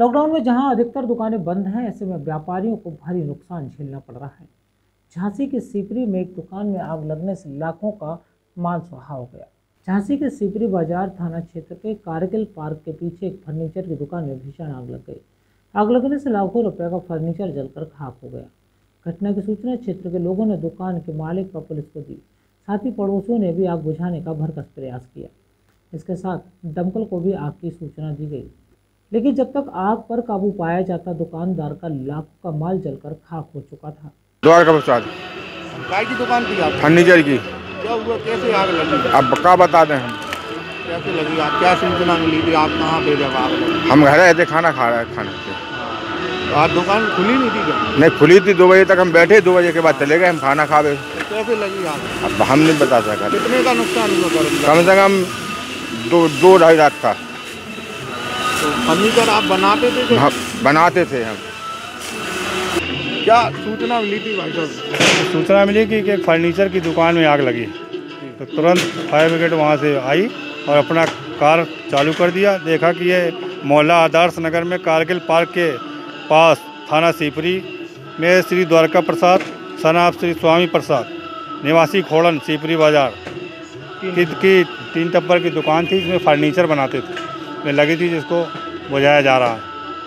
Lockdown में जहाँ अधिकतर दुकानें बंद हैं, ऐसे में व्यापारियों को भारी नुकसान झेलना पड़ रहा है। झांसी के सीपरी में एक दुकान में आग लगने से लाखों का माल सुहा हो गया। झांसी के सीपरी बाज़ार थाना क्षेत्र के कारगिल पार्क के पीछे एक फर्नीचर की दुकान में भीषण आग लग गई। आग लगने से लाखों रुपए का फर्नीचर जलकर खाक हो गया। घटना की सूचना क्षेत्र के लोगों ने दुकान के मालिक व पुलिस को दी। साथ ही पड़ोसियों ने भी आग बुझाने का भरकस प्रयास किया। इसके साथ दमकल को भी आग की सूचना दी गई। लेकिन जब तक आग पर काबू पाया जाता दुकानदार का लाखों का माल जलकर खाक हो चुका था। द्वारका प्रसाद की दुकान थी फर्नीचर की। क्या हुआ? कैसे आग लगी? अब क्या बता दें हम। कैसे लगी? आप क्या सूचना मिली थी? आप कहाँ पे जब लगी? हम घर आए थे खाना खा रहे खाने से तो आज दुकान खुली नहीं थी क्या? नहीं खुली थी दो बजे तक। हम बैठे दो बजे के बाद चले गए हम खाना खा गए तो कैसे लगी आग? अब हम नहीं बता सका। कितने का नुकसान हुआ? कम से कम दो दो ढाई लाख का। फर्नीचर आप बनाते थे? हम बनाते थे हम। क्या सूचना मिली थी भाई साहब? सूचना मिली कि कि एक फर्नीचर की दुकान में आग लगी। तो तुरंत फायर ब्रिगेड वहाँ से आई और अपना कार चालू कर दिया। देखा कि ये मोहल्ला आदर्श नगर में कारगिल पार्क के पास थाना सीपरी में श्री द्वारका प्रसाद सनाब श्री स्वामी प्रसाद निवासी खोड़न सीपरी बाज़ार की, की तीन टप्पर की दुकान थी इसमें फर्नीचर बनाते थे। में लगी थी जिसको बुझाया जा रहा है।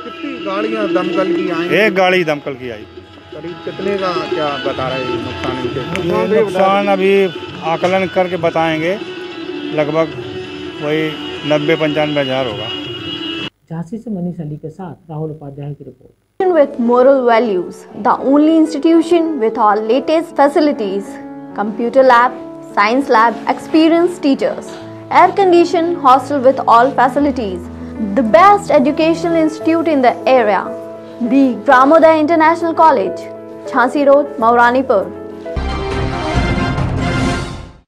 कितनी गाड़ियाँ दमकल की आई? एक गाड़ी दमकल की आई। करीब कितने का क्या बता रहे हैं नुकसान इनके? नुकसान अभी आकलन करके बताएँगे। लगभग वही नब्बे पंचानवे हज़ार होगा। झांसी से मनीष अली के साथ राहुल उपाध्याय की report. With moral values, the only institution with all latest facilities, computer lab, science lab, experienced teachers, air conditioned hostel with all facilities, the best educational institute in the area, the Gramoda International College, Jhansi Road, Mauranipur.